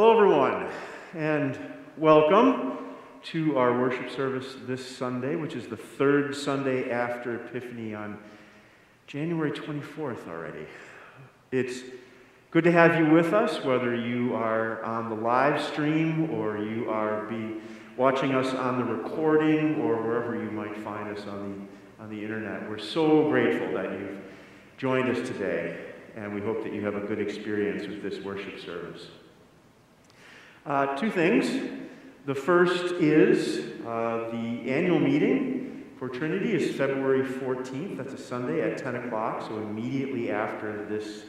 Hello, everyone, and welcome to our worship service this Sunday, which is the third Sunday after Epiphany on January 24th already. It's good to have you with us, whether you are on the live stream or you are be watching us on the recording or wherever you might find us on the, on the internet. We're so grateful that you've joined us today, and we hope that you have a good experience with this worship service. Uh, two things. The first is uh, the annual meeting for Trinity is February 14th. That's a Sunday at 10 o'clock, so immediately after this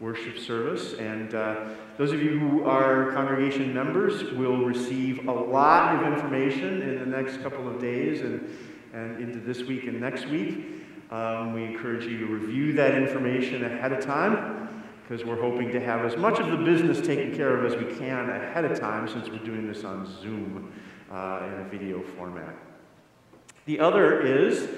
worship service. And uh, those of you who are congregation members will receive a lot of information in the next couple of days and, and into this week and next week. Um, we encourage you to review that information ahead of time because we're hoping to have as much of the business taken care of as we can ahead of time since we're doing this on Zoom uh, in a video format. The other is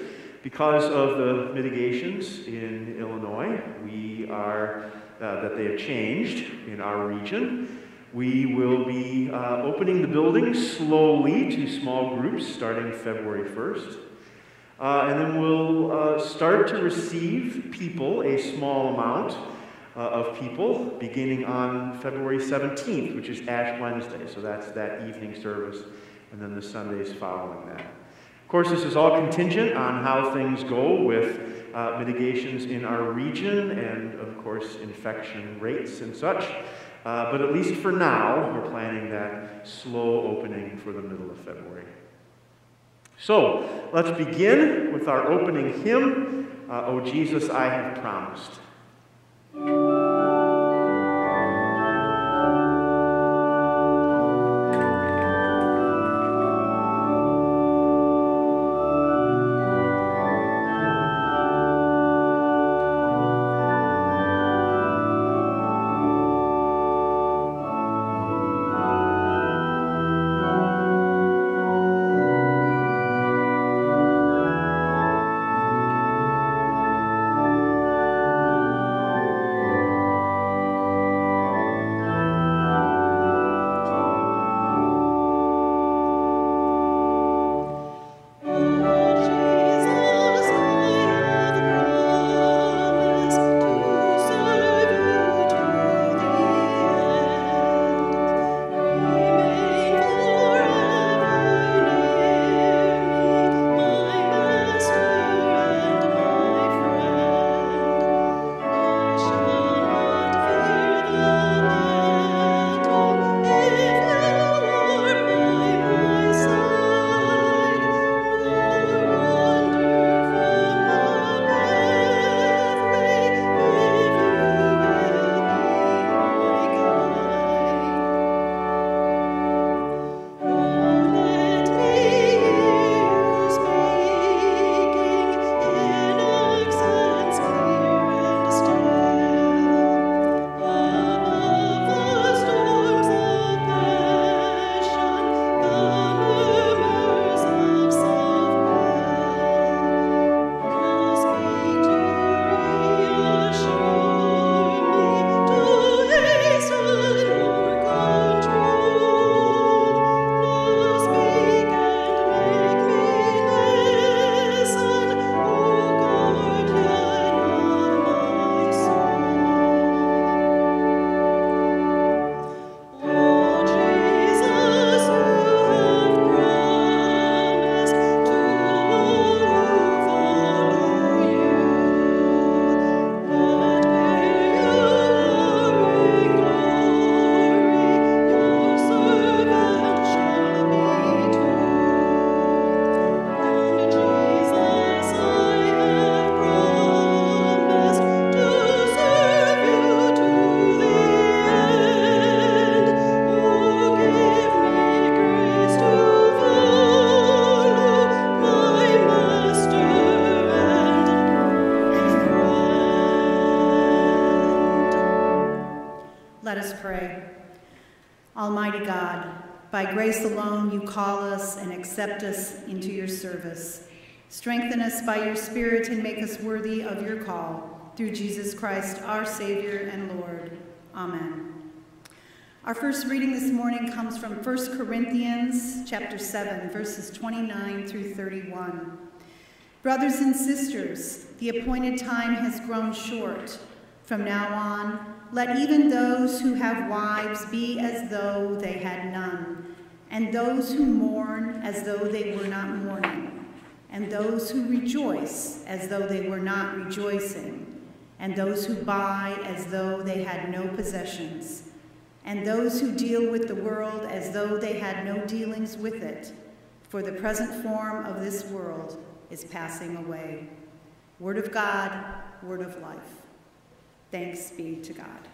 because of the mitigations in Illinois, we are, uh, that they have changed in our region. We will be uh, opening the building slowly to small groups starting February 1st. Uh, and then we'll uh, start to receive people, a small amount, uh, of people beginning on February 17th, which is Ash Wednesday. So that's that evening service, and then the Sundays following that. Of course, this is all contingent on how things go with uh, mitigations in our region and, of course, infection rates and such. Uh, but at least for now, we're planning that slow opening for the middle of February. So let's begin with our opening hymn, uh, O Jesus, I have promised. Accept us into your service. Strengthen us by your Spirit and make us worthy of your call. Through Jesus Christ, our Savior and Lord. Amen. Our first reading this morning comes from 1 Corinthians chapter 7, verses 29 through 31. Brothers and sisters, the appointed time has grown short. From now on, let even those who have wives be as though they had none, and those who mourn as though they were not mourning, and those who rejoice as though they were not rejoicing, and those who buy as though they had no possessions and those who deal with the world as though they had no dealings with it, for the present form of this world is passing away. Word of God, word of life. Thanks be to God.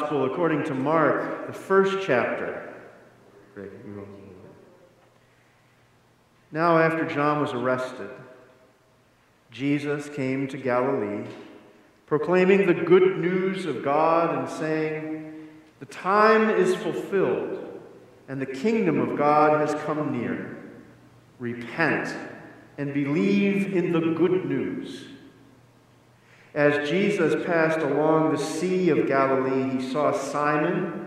Gospel according to Mark, the first chapter. Now, after John was arrested, Jesus came to Galilee, proclaiming the good news of God and saying, The time is fulfilled, and the kingdom of God has come near. Repent and believe in the good news. As Jesus passed along the Sea of Galilee, he saw Simon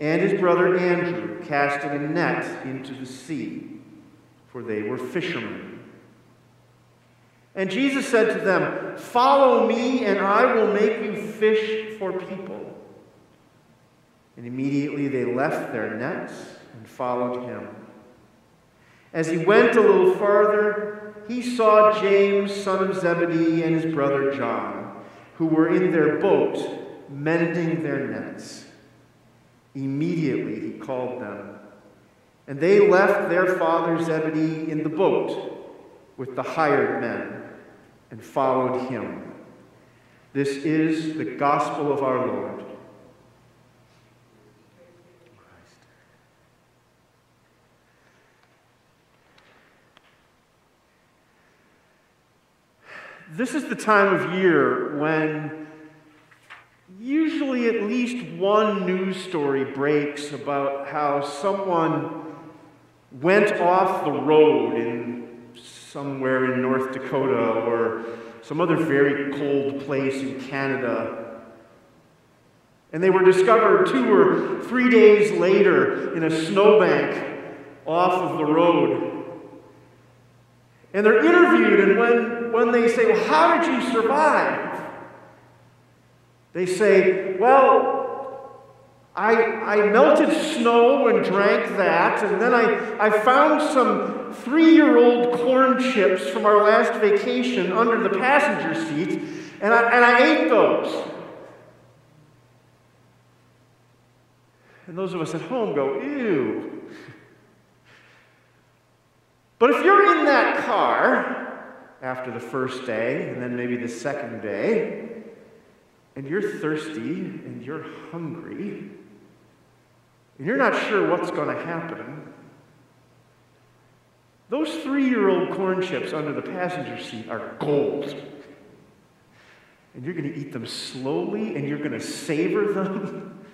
and his brother Andrew casting a net into the sea, for they were fishermen. And Jesus said to them, Follow me, and I will make you fish for people. And immediately they left their nets and followed him. As he went a little farther, he saw James, son of Zebedee, and his brother John, who were in their boat mending their nets. Immediately he called them, and they left their father Zebedee in the boat with the hired men and followed him. This is the gospel of our Lord. This is the time of year when usually at least one news story breaks about how someone went off the road in somewhere in North Dakota or some other very cold place in Canada. And they were discovered two or three days later in a snowbank off of the road. And they're interviewed, and when, when they say, Well, how did you survive? They say, Well, I, I melted snow and drank that, and then I, I found some three year old corn chips from our last vacation under the passenger seat, and I, and I ate those. And those of us at home go, Ew. But if you're in that car after the first day, and then maybe the second day, and you're thirsty and you're hungry, and you're not sure what's going to happen, those three year old corn chips under the passenger seat are gold. And you're going to eat them slowly and you're going to savor them.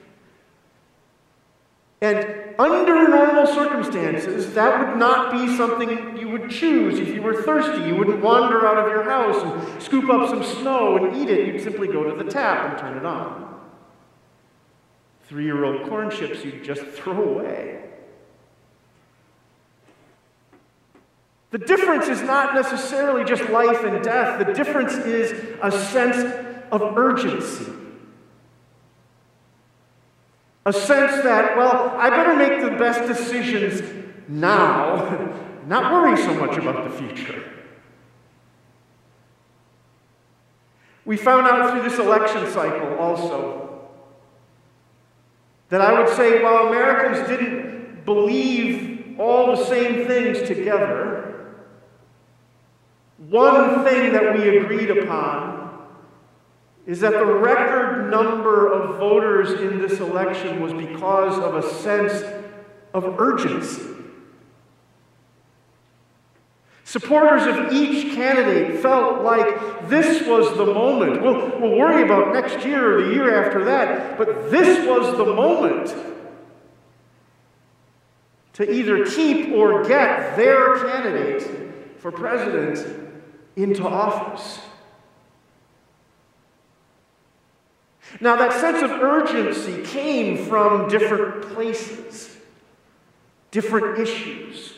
And under normal circumstances, that would not be something you would choose if you were thirsty. You wouldn't wander out of your house and scoop up some snow and eat it. You'd simply go to the tap and turn it on. Three year old corn chips you'd just throw away. The difference is not necessarily just life and death, the difference is a sense of urgency. A sense that, well, I better make the best decisions now, not worry so much about the future. We found out through this election cycle also that I would say while Americans didn't believe all the same things together, one thing that we agreed upon is that the record number of voters in this election was because of a sense of urgency. Supporters of each candidate felt like this was the moment. We'll, we'll worry about next year or the year after that, but this was the moment to either keep or get their candidate for president into office. Now, that sense of urgency came from different places, different issues.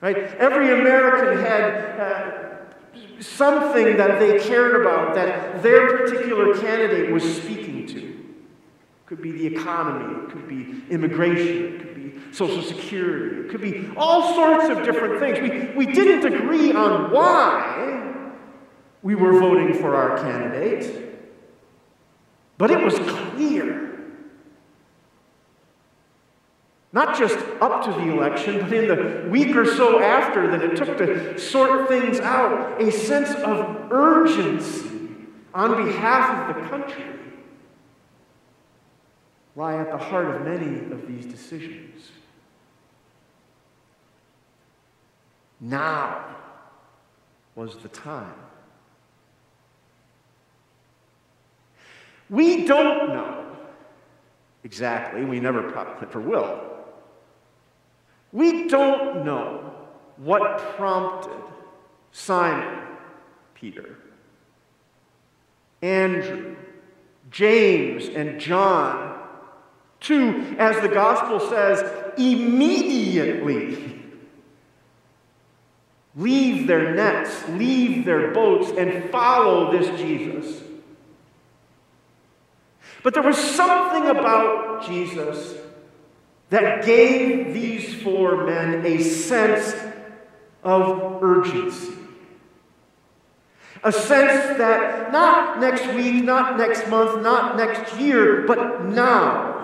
Right? Every American had uh, something that they cared about that their particular candidate was speaking to. It could be the economy, it could be immigration, it could be Social Security, it could be all sorts of different things. We, we didn't agree on why we were voting for our candidate. But it was clear. Not just up to the election, but in the week or so after that it took to sort things out, a sense of urgency on behalf of the country lie at the heart of many of these decisions. Now was the time. We don't know exactly, we never probably will. We don't know what prompted Simon Peter, Andrew, James, and John to, as the gospel says, immediately leave their nets, leave their boats, and follow this Jesus. But there was something about Jesus that gave these four men a sense of urgency. A sense that not next week, not next month, not next year, but now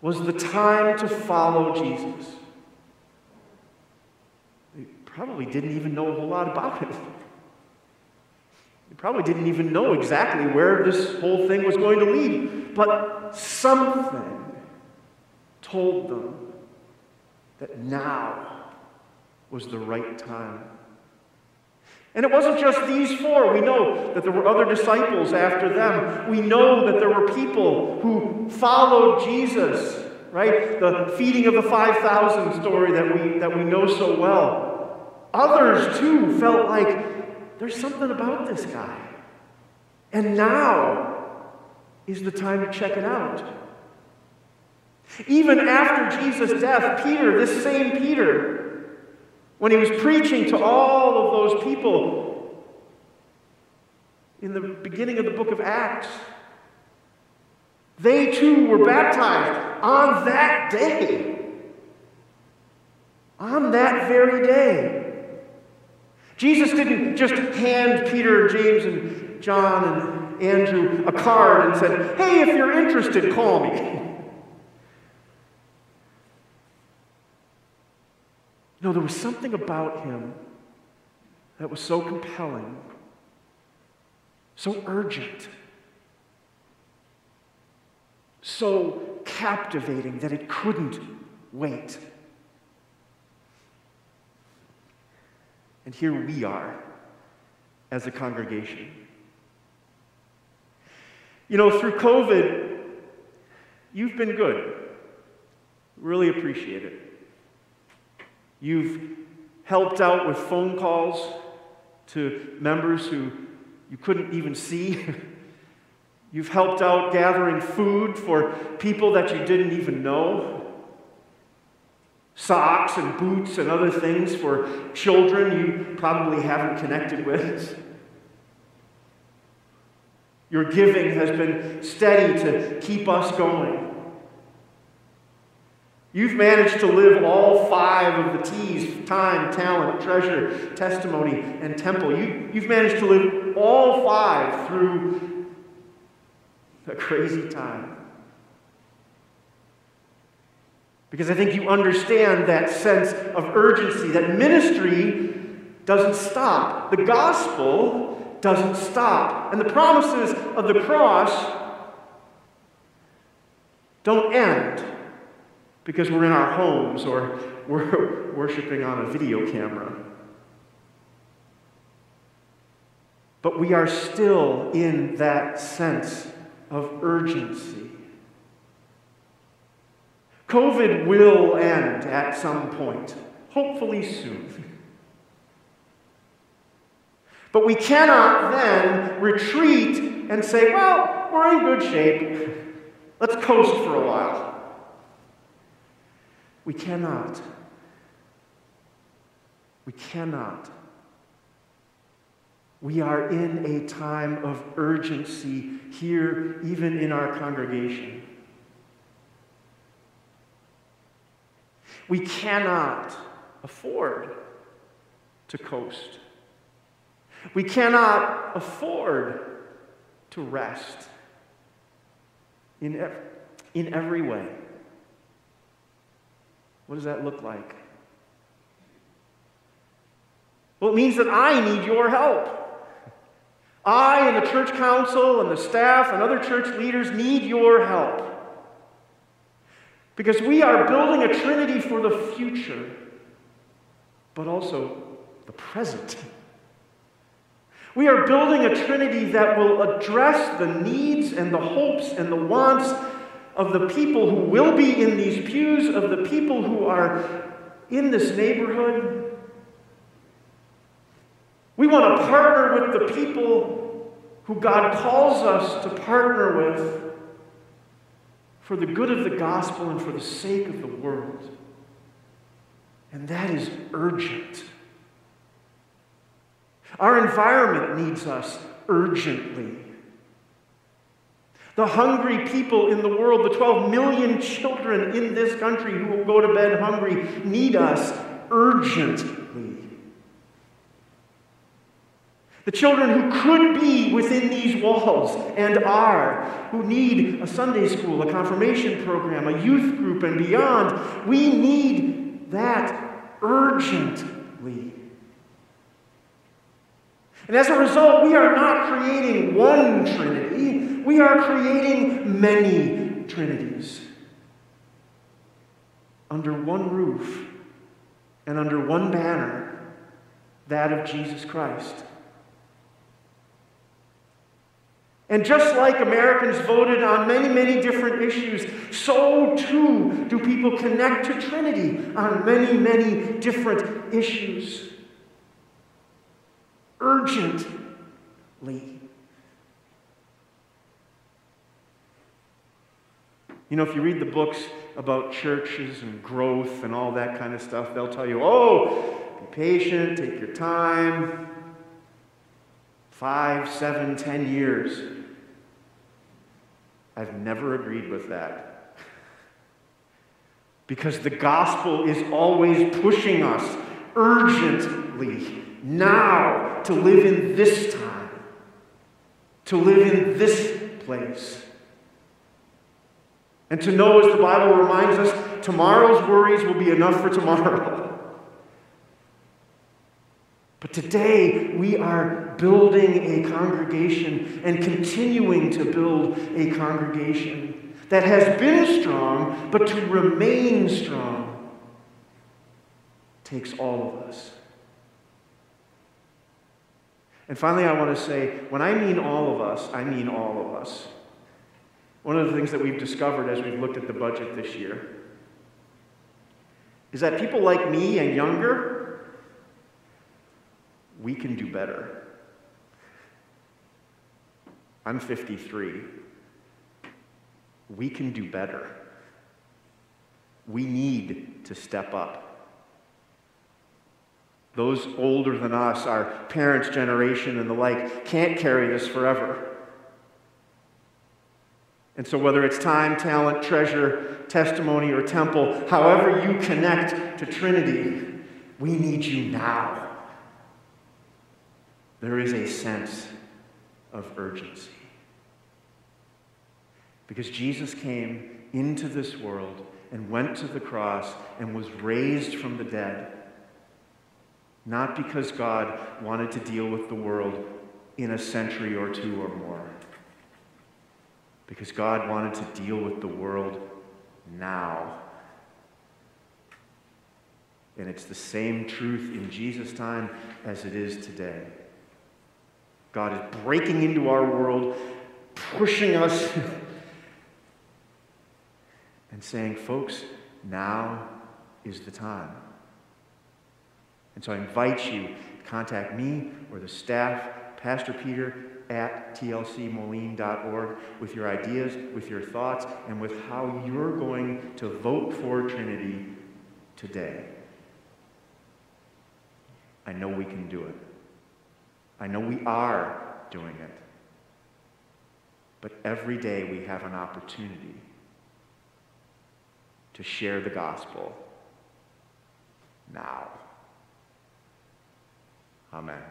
was the time to follow Jesus. They probably didn't even know a whole lot about it. They probably didn't even know exactly where this whole thing was going to lead. But something told them that now was the right time. And it wasn't just these four. We know that there were other disciples after them. We know that there were people who followed Jesus, right? The feeding of the 5,000 story that we, that we know so well. Others, too, felt like there's something about this guy. And now is the time to check it out. Even after Jesus' death, Peter, this same Peter, when he was preaching to all of those people in the beginning of the book of Acts, they too were baptized on that day. On that very day. Jesus didn't just hand Peter, and James, and John, and Andrew a card and said, Hey, if you're interested, call me. No, there was something about him that was so compelling, so urgent, so captivating that it couldn't wait. And here we are as a congregation. You know, through COVID, you've been good. Really appreciate it. You've helped out with phone calls to members who you couldn't even see. You've helped out gathering food for people that you didn't even know. Socks and boots and other things for children you probably haven't connected with. Your giving has been steady to keep us going. You've managed to live all five of the T's time, talent, treasure, testimony, and temple. You, you've managed to live all five through a crazy time. Because I think you understand that sense of urgency, that ministry doesn't stop. The gospel doesn't stop. And the promises of the cross don't end because we're in our homes or we're worshiping on a video camera. But we are still in that sense of urgency. COVID will end at some point, hopefully soon. But we cannot then retreat and say, well, we're in good shape. Let's coast for a while. We cannot. We cannot. We are in a time of urgency here, even in our congregation. We cannot afford to coast. We cannot afford to rest in, ev- in every way. What does that look like? Well, it means that I need your help. I and the church council and the staff and other church leaders need your help. Because we are building a Trinity for the future, but also the present. We are building a Trinity that will address the needs and the hopes and the wants of the people who will be in these pews, of the people who are in this neighborhood. We want to partner with the people who God calls us to partner with for the good of the gospel and for the sake of the world. And that is urgent. Our environment needs us urgently. The hungry people in the world, the 12 million children in this country who will go to bed hungry, need us urgently. The children who could be within these walls and are, who need a Sunday school, a confirmation program, a youth group, and beyond, we need that urgently. And as a result, we are not creating one Trinity, we are creating many Trinities under one roof and under one banner that of Jesus Christ. And just like Americans voted on many, many different issues, so too do people connect to Trinity on many, many different issues. Urgently. You know, if you read the books about churches and growth and all that kind of stuff, they'll tell you, oh, be patient, take your time. Five, seven, ten years. I've never agreed with that. Because the gospel is always pushing us urgently now to live in this time, to live in this place. And to know, as the Bible reminds us, tomorrow's worries will be enough for tomorrow. But today we are building a congregation and continuing to build a congregation that has been strong, but to remain strong takes all of us. And finally, I want to say when I mean all of us, I mean all of us. One of the things that we've discovered as we've looked at the budget this year is that people like me and younger, we can do better. I'm 53. We can do better. We need to step up. Those older than us, our parents' generation and the like, can't carry this forever. And so, whether it's time, talent, treasure, testimony, or temple, however you connect to Trinity, we need you now. There is a sense of urgency. Because Jesus came into this world and went to the cross and was raised from the dead. Not because God wanted to deal with the world in a century or two or more because God wanted to deal with the world now. And it's the same truth in Jesus' time as it is today. God is breaking into our world, pushing us, and saying, folks, now is the time. And so I invite you to contact me or the staff, Pastor Peter, at tlcmoline.org with your ideas, with your thoughts, and with how you're going to vote for Trinity today. I know we can do it. I know we are doing it. But every day we have an opportunity to share the gospel now. Amen.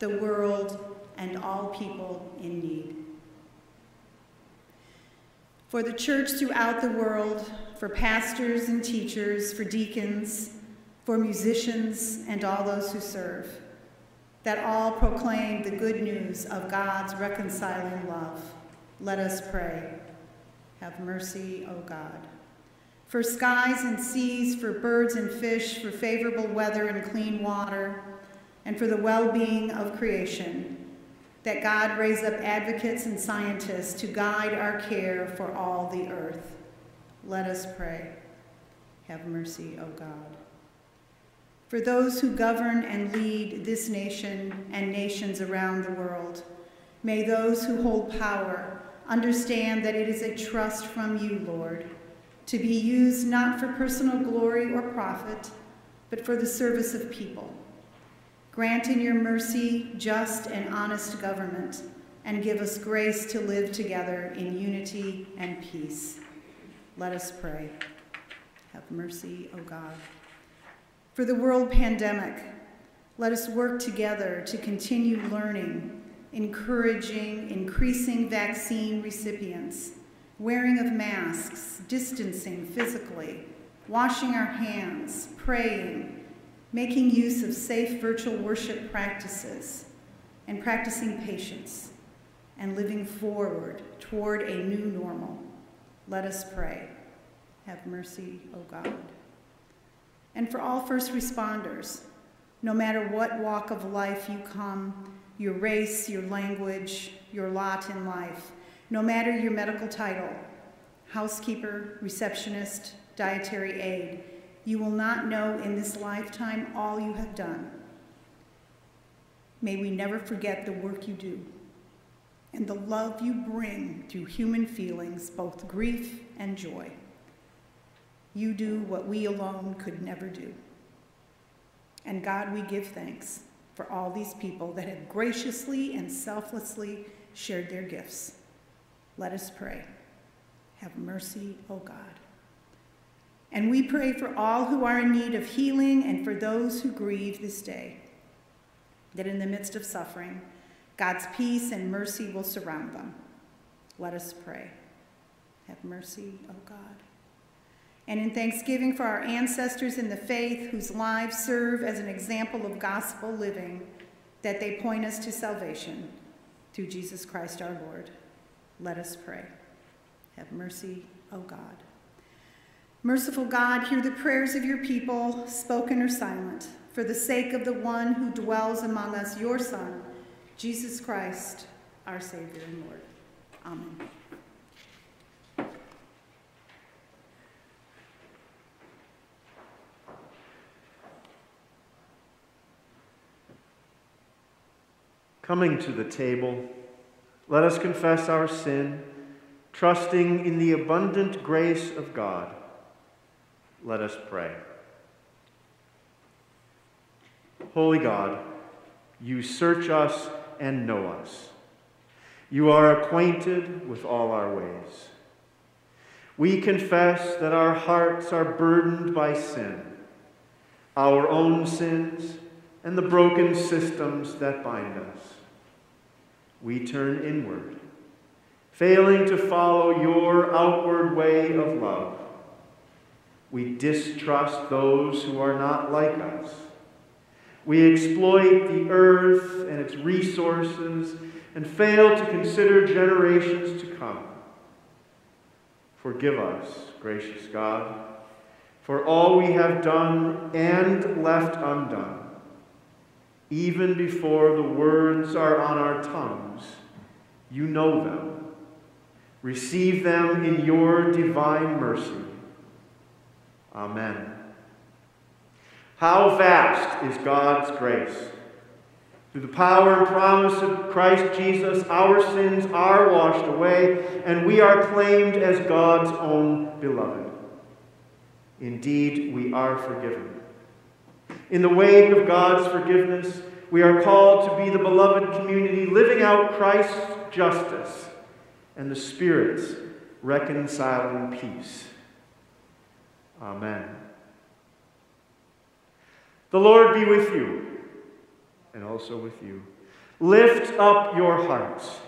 The world, and all people in need. For the church throughout the world, for pastors and teachers, for deacons, for musicians, and all those who serve, that all proclaim the good news of God's reconciling love. Let us pray. Have mercy, O God. For skies and seas, for birds and fish, for favorable weather and clean water, and for the well being of creation, that God raise up advocates and scientists to guide our care for all the earth. Let us pray. Have mercy, O God. For those who govern and lead this nation and nations around the world, may those who hold power understand that it is a trust from you, Lord, to be used not for personal glory or profit, but for the service of people. Grant in your mercy just and honest government, and give us grace to live together in unity and peace. Let us pray. Have mercy, O God. For the world pandemic, let us work together to continue learning encouraging increasing vaccine recipients, wearing of masks, distancing physically, washing our hands, praying, making use of safe virtual worship practices, and practicing patience and living forward toward a new normal. Let us pray. Have mercy, O God. And for all first responders, no matter what walk of life you come, your race, your language, your lot in life, no matter your medical title, housekeeper, receptionist, dietary aide, you will not know in this lifetime all you have done. May we never forget the work you do and the love you bring through human feelings, both grief and joy. You do what we alone could never do. And God, we give thanks for all these people that have graciously and selflessly shared their gifts. Let us pray. Have mercy, O God. And we pray for all who are in need of healing and for those who grieve this day, that in the midst of suffering, God's peace and mercy will surround them. Let us pray. Have mercy, O God and in thanksgiving for our ancestors in the faith whose lives serve as an example of gospel living, that they point us to salvation through Jesus Christ our Lord. Let us pray. Have mercy, O God. Merciful God, hear the prayers of your people, spoken or silent, for the sake of the one who dwells among us, your Son, Jesus Christ, our Savior and Lord. Amen. Coming to the table, let us confess our sin, trusting in the abundant grace of God. Let us pray. Holy God, you search us and know us. You are acquainted with all our ways. We confess that our hearts are burdened by sin, our own sins, and the broken systems that bind us we turn inward, failing to follow your outward way of love. We distrust those who are not like us. We exploit the earth and its resources and fail to consider generations to come. Forgive us, gracious God, for all we have done and left undone even before the words are on our tongues, you know them. Receive them in your divine mercy. Amen. How vast is God's grace! Through the power and promise of Christ Jesus, our sins are washed away, and we are claimed as God's own beloved. Indeed, we are forgiven. In the wake of God's forgiveness, we are called to be the beloved community living out Christ's justice and the Spirit's reconciling peace. Amen. The Lord be with you, and also with you. Lift up your hearts.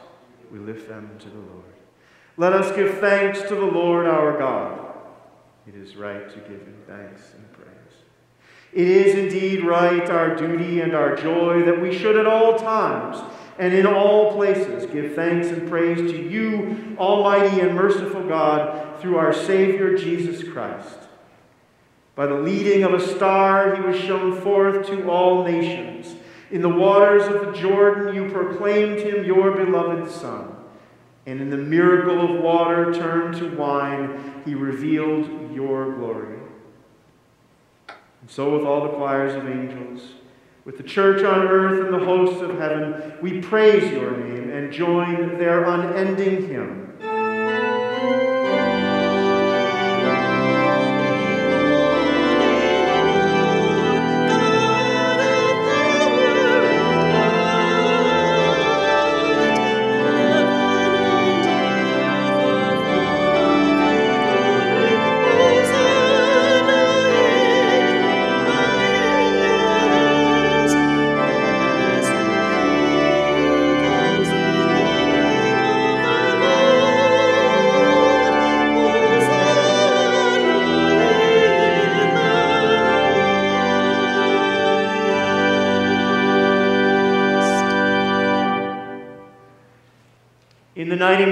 We lift them to the Lord. Let us give thanks to the Lord our God. It is right to give him thanks and praise. It is indeed right, our duty and our joy, that we should at all times and in all places give thanks and praise to you, Almighty and merciful God, through our Savior Jesus Christ. By the leading of a star, he was shown forth to all nations. In the waters of the Jordan, you proclaimed him your beloved Son. And in the miracle of water turned to wine, he revealed your glory. And so, with all the choirs of angels, with the church on earth and the hosts of heaven, we praise your name and join their unending hymn.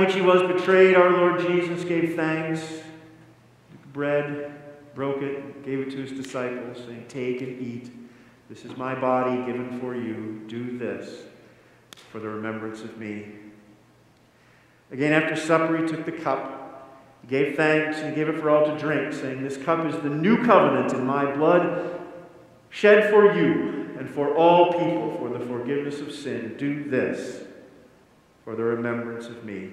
Which he was betrayed, our Lord Jesus gave thanks, bread, broke it, gave it to his disciples, saying, Take and eat. This is my body given for you. Do this for the remembrance of me. Again, after supper, he took the cup, he gave thanks, and gave it for all to drink, saying, This cup is the new covenant in my blood, shed for you and for all people for the forgiveness of sin. Do this for the remembrance of me.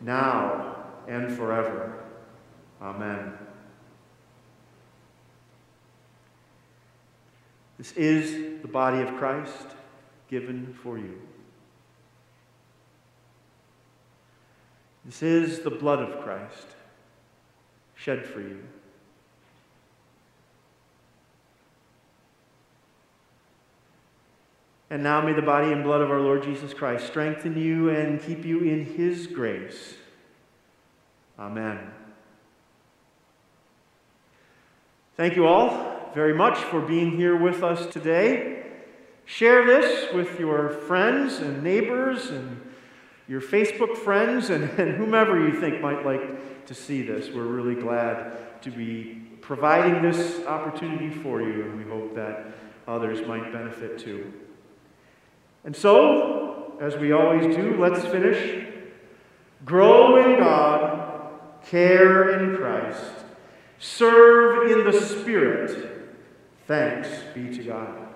now and forever. Amen. This is the body of Christ given for you. This is the blood of Christ shed for you. And now may the body and blood of our Lord Jesus Christ strengthen you and keep you in his grace. Amen. Thank you all very much for being here with us today. Share this with your friends and neighbors and your Facebook friends and, and whomever you think might like to see this. We're really glad to be providing this opportunity for you, and we hope that others might benefit too. And so, as we always do, let's finish. Grow in God, care in Christ, serve in the Spirit. Thanks be to God.